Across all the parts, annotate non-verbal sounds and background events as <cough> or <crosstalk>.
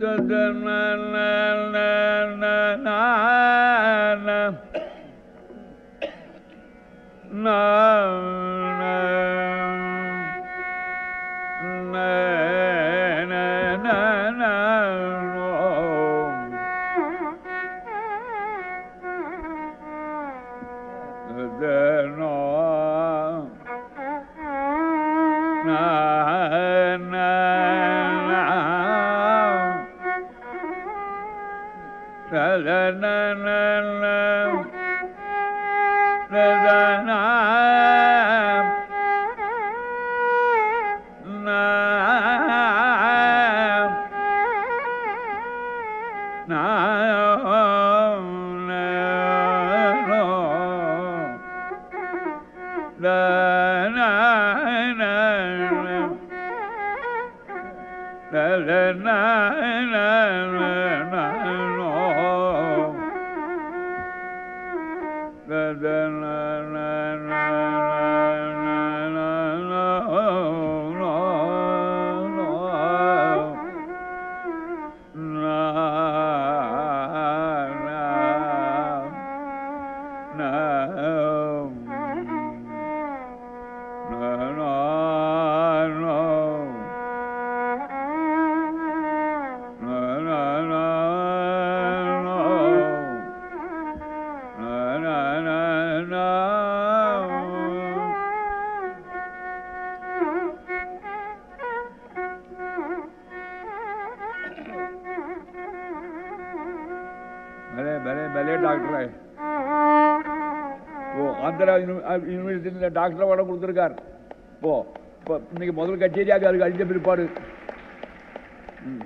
na na भले ஓ ஆந்திரா யூனிவர்சிட்டியில் doctor வர கொடுத்துருக்கார். இப்போ இப்போ இன்னைக்கு முதல் கச்சேரியாக அதுக்கு அழிஞ்ச பிற்பாடு. ம்.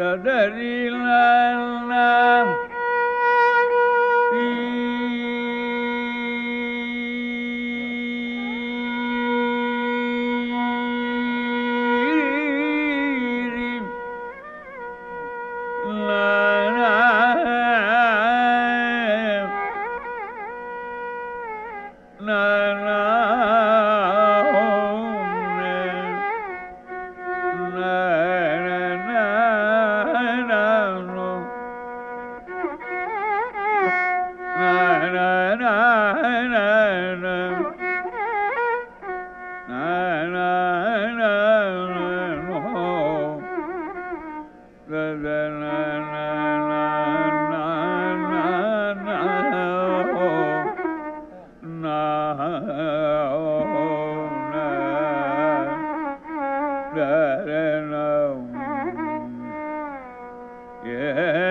ததரிலாம் <laughs> Yeah.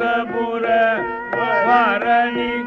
भोगपुर पुरी